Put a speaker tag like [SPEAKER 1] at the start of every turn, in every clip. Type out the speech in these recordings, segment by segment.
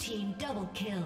[SPEAKER 1] team double kill.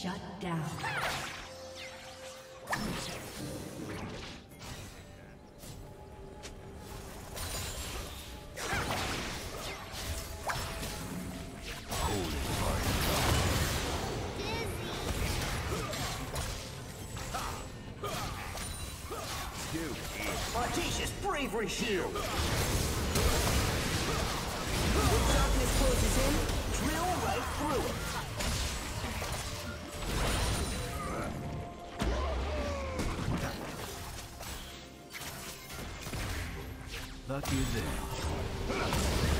[SPEAKER 1] Shut down.
[SPEAKER 2] Audacious bravery shield!
[SPEAKER 3] When darkness closes in, drill right through it.
[SPEAKER 4] Lucky there.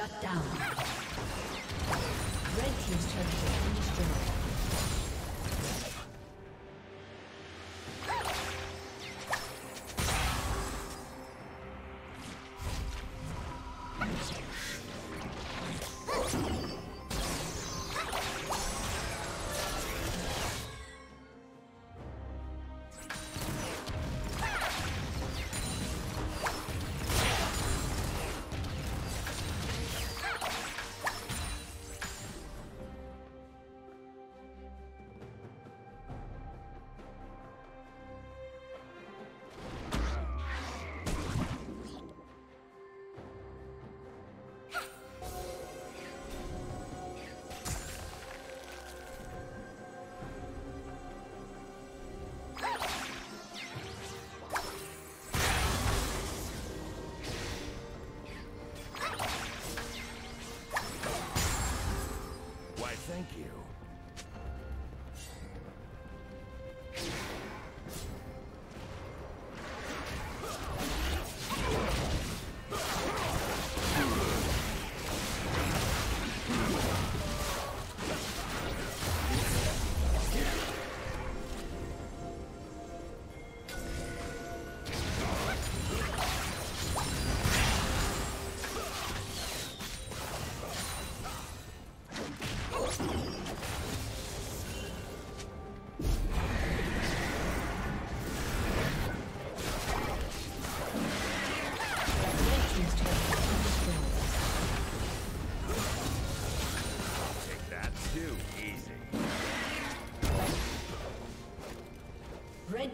[SPEAKER 1] Shut down.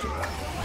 [SPEAKER 1] A